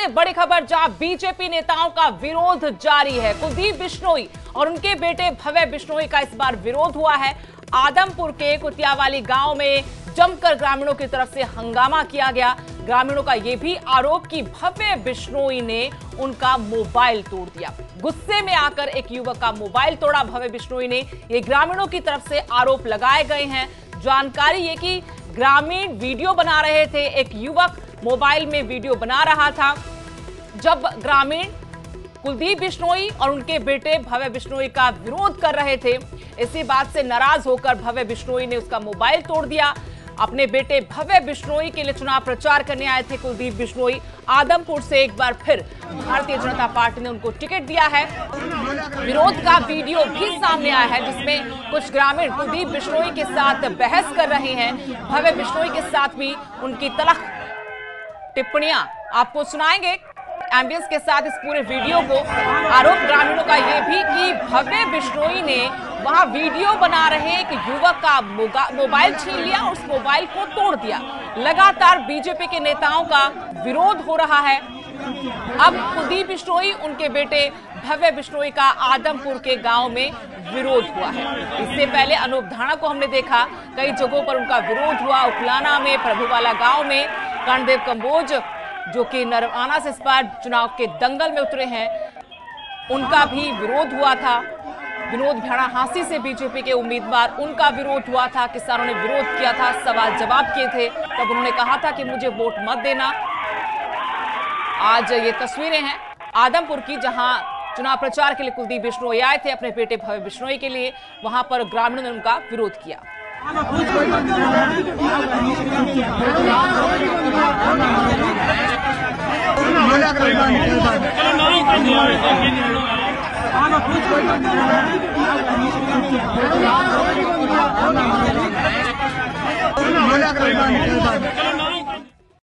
सबसे बड़ी खबर, जहाँ बीजेपी नेताओं का विरोध जारी है। कुलदीप बिश्नोई और उनके बेटे भव्य बिश्नोई का इस बार विरोध हुआ है। आदमपुर के कुतियावाली गाँव में जमकर ग्रामीणों की तरफ़ से हंगामा किया गया। ग्रामीणों का यह भी आरोप कि भव्य बिश्नोई ने उनका मोबाइल तोड़ दिया। गुस्से में आकर एक युवक का मोबाइल तोड़ा भव्य बिश्नोई ने। ये ग्रामीणों की तरफ़ से आरोप लगाए गए हैं। जानकारी ये कि ग्रामीण वीडियो बना रहे थे एक युवक। मोबाइल में वीडियो बना रहा था। जब ग्रामीण कुलदीप बिश्नोई और उनके बेटे भव्य बिश्नोई का विरोध कर रहे थे, इसी बात से नाराज़ होकर भव्य बिश्नोई ने उसका मोबाइल तोड़ दिया। अपने बेटे भव्य बिश्नोई के लिए चुनाव प्रचार करने आए थे कुलदीप बिश्नोई। आदमपुर से एक बार फिर भारतीय जनता पार्टी ने उनको टिकट दिया है। विरोध का वीडियो भी सामने आया है, जिसमें कुछ ग्रामीण कुलदीप बिश्नोई के साथ बहस कर रहे हैं। भव्य बिश्नोई के साथ भी उनकी तलख टिप्पणियाँ आपको सुनाएँगे। एम्बियंस के साथ इस पूरे वीडियो को आरोप ग्रामीणों का यह भी कि भव्य बिश्नोई ने वहाँ वीडियो बना रहे एक युवक का मोबाइल छीन लिया और उस मोबाइल को तोड़ दिया। लगातार बीजेपी के नेताओं का विरोध हो रहा है। अब कुलदीप बिश्नोई, उनके बेटे भव्य बिश्नोई का आदमपुर के गाँव में विरोध हुआ है। इससे पहले अनूप धाणा को हमने देखा। कई जगहों पर उनका विरोध हुआ। उकलाना में, प्रभुवाला गाँव में कर्णदेव कंबोज जो कि नरवाना से इस बार चुनाव के दंगल में उतरे हैं, उनका भी विरोध हुआ था। विनोद भ्याणा हांसी से बीजेपी के उम्मीदवार, उनका विरोध हुआ था। किसानों ने विरोध किया था, सवाल जवाब किए थे, तब उन्होंने कहा था कि मुझे वोट मत देना। आज ये तस्वीरें हैं आदमपुर की, जहाँ चुनाव प्रचार के लिए कुलदीप बिश्नोई आए थे अपने बेटे भव्य बिश्नोई के लिए। वहाँ पर ग्रामीणों ने उनका विरोध किया। बोला